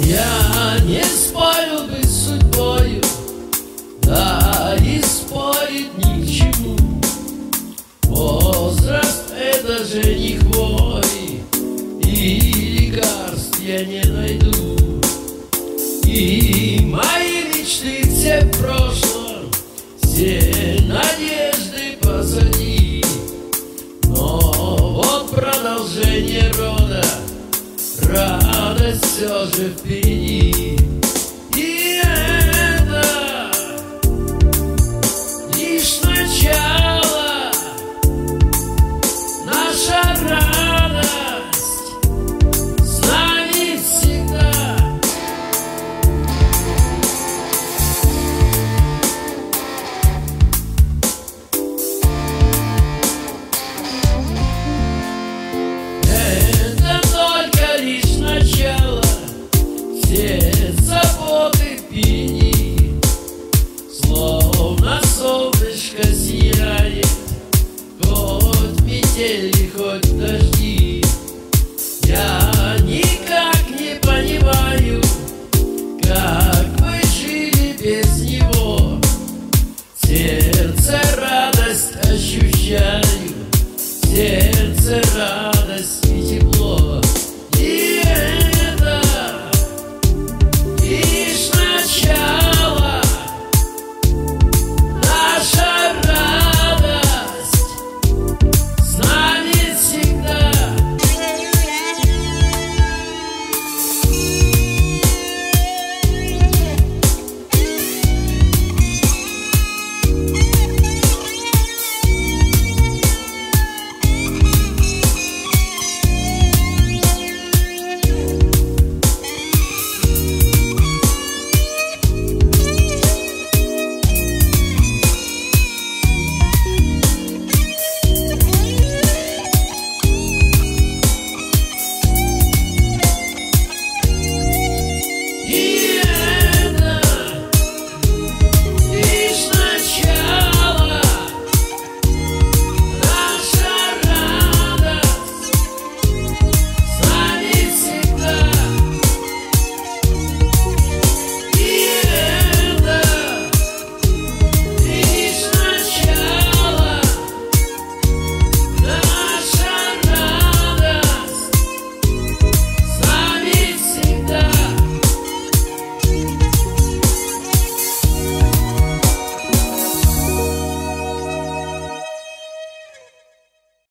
не спорил бы с судьбою, да и спорить ни к чему. Возраст это же не хвой, и лекарств я не найду. И mesaj bir метели хоть дожди. Я никак не понимаю, как вы жили без него. Сердце радость ощущаю, сердце радость